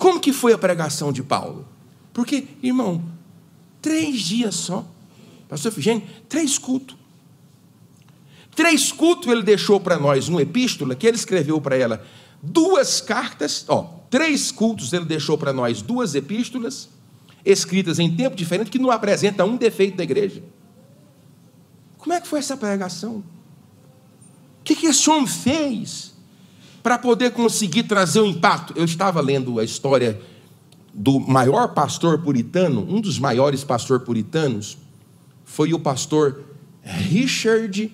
Como que foi a pregação de Paulo? Porque, irmão, três dias só. Pastor Efigênio, três cultos. Três cultos ele deixou para nós no epístola, que ele escreveu para ela duas cartas, ó, três cultos ele deixou para nós duas epístolas, escritas em tempo diferente, que não apresenta um defeito da igreja. Como é que foi essa pregação? O que, que esse homem fez para poder conseguir trazer o impacto? Eu estava lendo a história do maior pastor puritano, um dos maiores pastores puritanos, foi o pastor Richard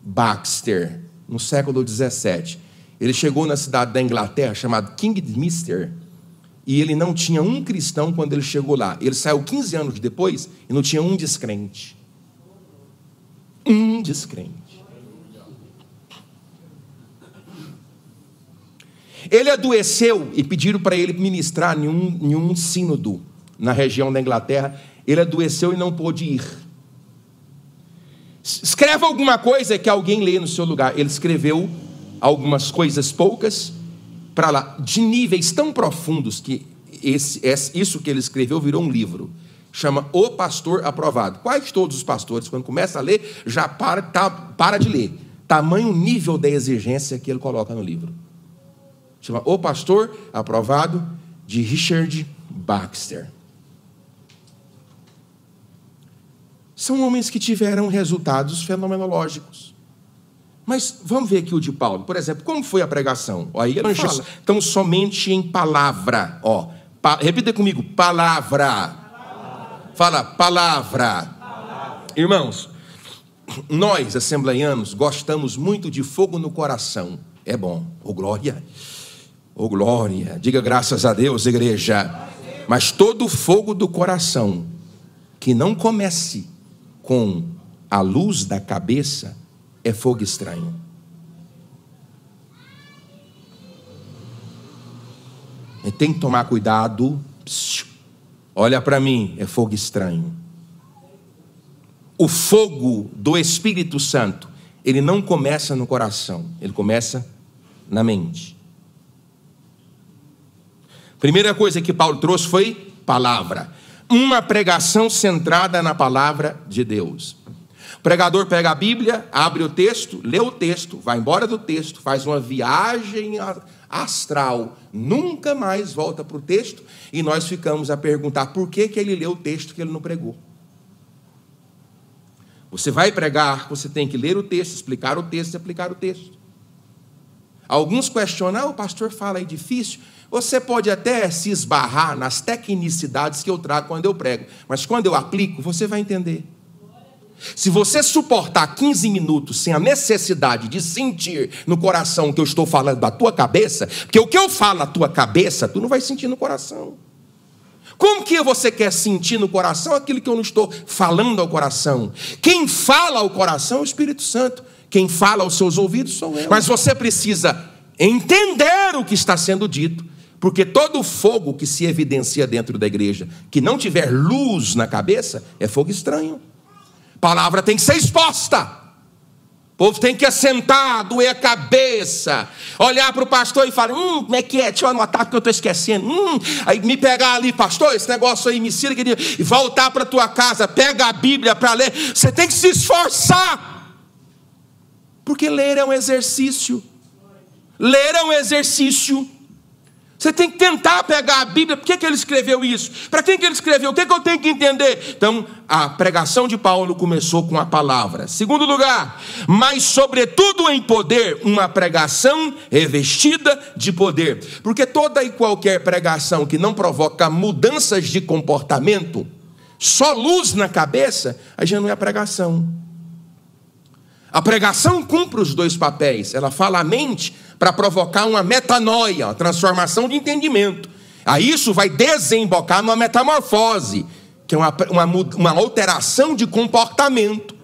Baxter, no século 17. Ele chegou na cidade da Inglaterra chamada Kingminster e ele não tinha um cristão quando ele chegou lá. Ele saiu 15 anos depois e não tinha um descrente. Um descrente. Ele adoeceu e pediram para ele ministrar em um, em um sínodo na região da Inglaterra. Ele adoeceu e não pôde ir. Escreva alguma coisa que alguém lê no seu lugar. Ele escreveu algumas coisas poucas para lá, de níveis tão profundos que esse, isso que ele escreveu virou um livro. Chama O Pastor Aprovado. Quase todos os pastores, quando começa a ler, já para, tá, para de ler. Tamanho nível da exigência que ele coloca no livro. Chama O Pastor Aprovado, de Richard Baxter. São homens que tiveram resultados fenomenológicos. Mas vamos ver aqui o de Paulo. Por exemplo, como foi a pregação? Ó, aí ele fala, então somente em palavra. Ó, pa, repita comigo, palavra. palavra. Fala, palavra. palavra. Irmãos, nós, assembleianos, gostamos muito de fogo no coração. É bom. Ô oh, glória. Oh, glória. Diga graças a Deus, igreja. Mas todo fogo do coração que não comece com a luz da cabeça é fogo estranho. E tem que tomar cuidado. Olha para mim, é fogo estranho. O fogo do Espírito Santo, ele não começa no coração, ele começa na mente. Primeira coisa que Paulo trouxe foi palavra. Uma pregação centrada na palavra de Deus. O pregador pega a Bíblia, abre o texto, lê o texto, vai embora do texto, faz uma viagem astral, nunca mais volta para o texto e nós ficamos a perguntar por que, que ele leu o texto que ele não pregou. Você vai pregar, você tem que ler o texto, explicar o texto e aplicar o texto. Alguns questionam, ah, o pastor fala aí difícil. Você pode até se esbarrar nas tecnicidades que eu trago quando eu prego, mas quando eu aplico, você vai entender. Se você suportar 15 minutos sem a necessidade de sentir no coração que eu estou falando da tua cabeça, porque o que eu falo na tua cabeça, tu não vai sentir no coração. Como que você quer sentir no coração aquilo que eu não estou falando ao coração? Quem fala ao coração é o Espírito Santo. Quem fala aos seus ouvidos sou eu. Mas você precisa entender o que está sendo dito porque todo fogo que se evidencia dentro da igreja, que não tiver luz na cabeça, é fogo estranho. Palavra tem que ser exposta. O povo tem que assentar, doer a cabeça, olhar para o pastor e falar: hum, como é que é? Deixa eu anotar que eu estou esquecendo. Hum, aí me pegar ali, pastor, esse negócio aí me ensina, e voltar para tua casa, pega a Bíblia para ler. Você tem que se esforçar, porque ler é um exercício. Ler é um exercício. Você tem que tentar pegar a Bíblia. Por que, que ele escreveu isso? Para quem que ele escreveu? O que, que eu tenho que entender? Então, a pregação de Paulo começou com a palavra. Segundo lugar, mas sobretudo em poder, uma pregação revestida de poder. Porque toda e qualquer pregação que não provoca mudanças de comportamento, só luz na cabeça, aí já não é pregação. A pregação cumpre os dois papéis. Ela fala a mente para provocar uma metanoia, uma transformação de entendimento. Aí isso vai desembocar numa metamorfose, que é uma, uma, uma alteração de comportamento.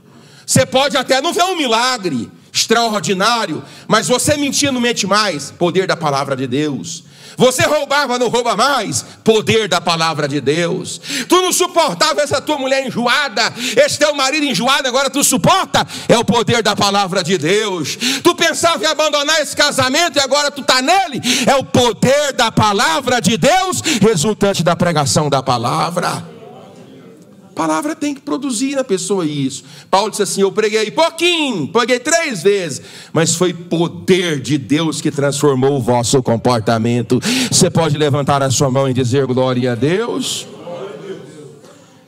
Você pode até não ver um milagre extraordinário, mas você mentir não mente mais. Poder da palavra de Deus. Você roubava, não rouba mais. Poder da palavra de Deus. Tu não suportava essa tua mulher enjoada, esse teu marido enjoado, agora tu suporta. É o poder da palavra de Deus. Tu pensava em abandonar esse casamento e agora tu está nele. É o poder da palavra de Deus, resultante da pregação da palavra palavra tem que produzir na pessoa isso. Paulo disse assim: Eu preguei pouquinho, preguei três vezes, mas foi poder de Deus que transformou o vosso comportamento. Você pode levantar a sua mão e dizer glória a Deus?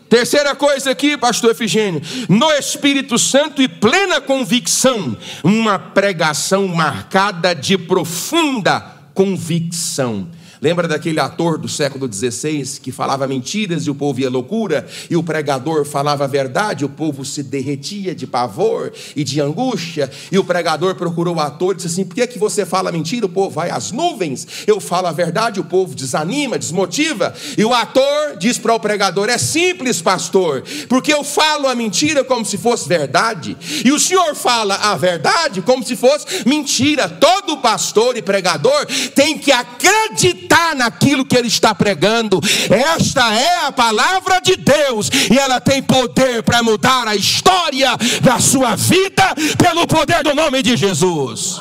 Terceira coisa aqui, pastor Efigênio, no Espírito Santo e plena convicção, uma pregação marcada de profunda convicção. Lembra daquele ator do século XVI que falava mentiras e o povo ia loucura, e o pregador falava a verdade, o povo se derretia de pavor e de angústia, e o pregador procurou o ator e disse assim: Por que, é que você fala mentira? O povo vai às nuvens, eu falo a verdade, o povo desanima, desmotiva, e o ator diz para o pregador: É simples, pastor, porque eu falo a mentira como se fosse verdade, e o senhor fala a verdade como se fosse mentira. Todo pastor e pregador tem que acreditar acreditar naquilo que ele está pregando. Esta é a palavra de Deus e ela tem poder para mudar a história da sua vida pelo poder do nome de Jesus.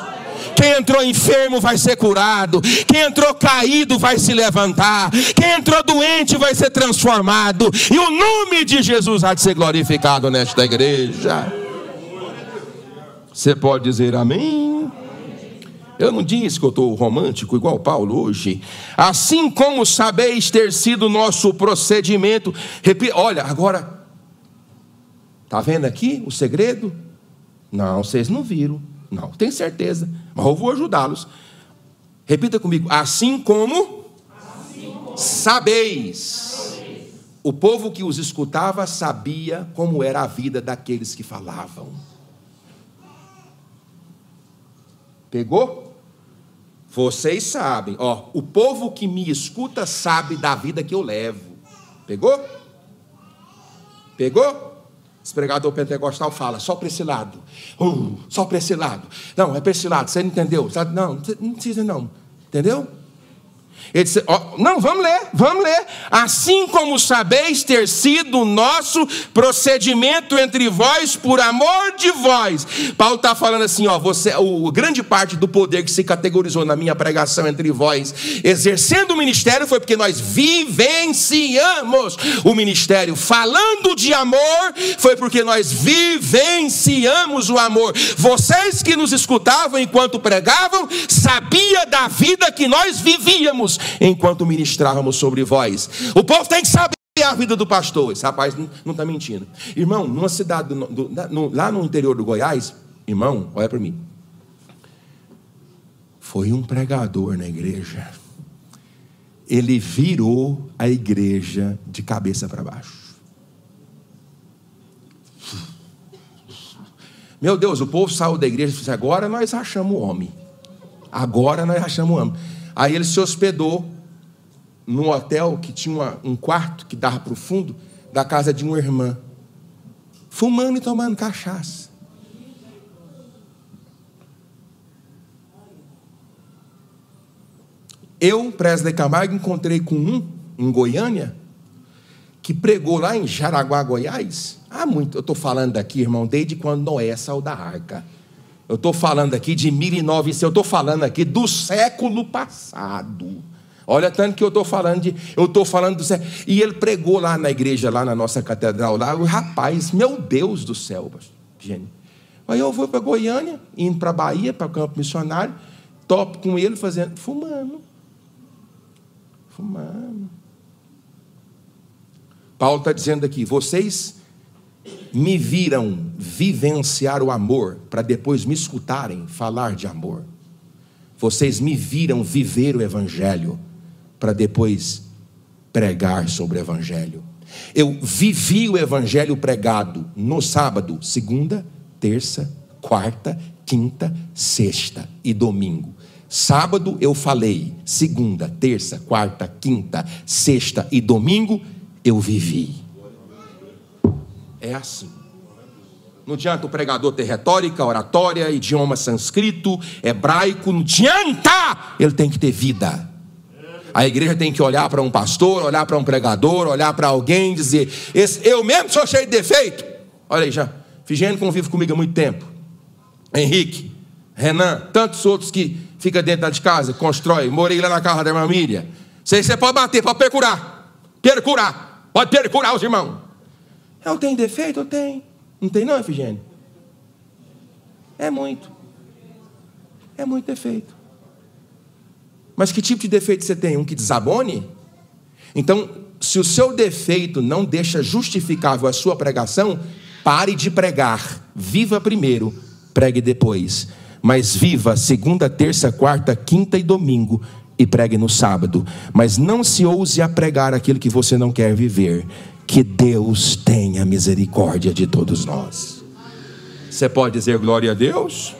Quem entrou enfermo vai ser curado. Quem entrou caído vai se levantar. Quem entrou doente vai ser transformado. E o nome de Jesus há de ser glorificado nesta igreja. Você pode dizer amém? Eu não disse que eu estou romântico igual Paulo hoje. Assim como sabeis ter sido nosso procedimento. Olha, agora. Está vendo aqui o segredo? Não, vocês não viram. Não, tenho certeza. Mas eu vou ajudá-los. Repita comigo. Assim como, assim como sabeis. O povo que os escutava sabia como era a vida daqueles que falavam. Pegou? Vocês sabem, ó, o povo que me escuta sabe da vida que eu levo. Pegou? Pegou? Esse pregador pentecostal fala, só para esse lado. Uh, só para esse lado. Não, é para esse lado, você não entendeu? Não, não precisa não. Entendeu? Ele disse, ó, não, vamos ler, vamos ler. Assim como sabeis ter sido o nosso procedimento entre vós por amor de vós. Paulo está falando assim, ó, você, o grande parte do poder que se categorizou na minha pregação entre vós, exercendo o ministério, foi porque nós vivenciamos o ministério. Falando de amor, foi porque nós vivenciamos o amor. Vocês que nos escutavam enquanto pregavam, sabia da vida que nós vivíamos enquanto ministrávamos sobre vós. O povo tem que saber a vida do pastor. Esse rapaz não está mentindo. Irmão, numa cidade, do, do, no, lá no interior do Goiás, irmão, olha para mim. Foi um pregador na igreja. Ele virou a igreja de cabeça para baixo. Meu Deus, o povo saiu da igreja e disse: agora nós achamos o homem. Agora nós achamos o homem. Aí ele se hospedou num hotel que tinha uma, um quarto que dava para o fundo da casa de uma irmã, fumando e tomando cachaça. Eu, Presley Camargo, encontrei com um em Goiânia que pregou lá em Jaraguá, Goiás. Ah, muito. Eu estou falando aqui, irmão, desde quando Noé saiu da arca. Eu estou falando aqui de 1900, eu estou falando aqui do século passado. Olha tanto que eu estou falando de, eu estou falando do século. E ele pregou lá na igreja, lá na nossa catedral, lá, o rapaz, meu Deus do céu, gente. Aí eu vou para Goiânia, indo para Bahia, para o campo missionário, topo com ele fazendo, fumando. Fumando. Paulo está dizendo aqui, vocês me viram vivenciar o amor para depois me escutarem falar de amor. Vocês me viram viver o Evangelho para depois pregar sobre o Evangelho. Eu vivi o Evangelho pregado no sábado, segunda, terça, quarta, quinta, sexta e domingo. Sábado eu falei, segunda, terça, quarta, quinta, sexta e domingo eu vivi. É assim. Não adianta o pregador ter retórica, oratória, idioma sânscrito, hebraico, não adianta! Ele tem que ter vida. A igreja tem que olhar para um pastor, olhar para um pregador, olhar para alguém e dizer: Eu mesmo sou cheio de defeito. Olha aí, já. Figênio convive comigo há muito tempo. Henrique, Renan, tantos outros que ficam dentro de casa, constrói. Morei lá na casa da irmã Miriam. Você, você pode bater, pode percurar. Percurar. Pode percurar os irmãos. Eu tenho defeito? Eu tenho. Não tem não, Efigênio? É muito. É muito defeito. Mas que tipo de defeito você tem? Um que desabone? Então, se o seu defeito não deixa justificável a sua pregação, pare de pregar. Viva primeiro, pregue depois. Mas viva segunda, terça, quarta, quinta e domingo e pregue no sábado. Mas não se ouse a pregar aquilo que você não quer viver. Que Deus tenha misericórdia de todos nós. Você pode dizer glória a Deus?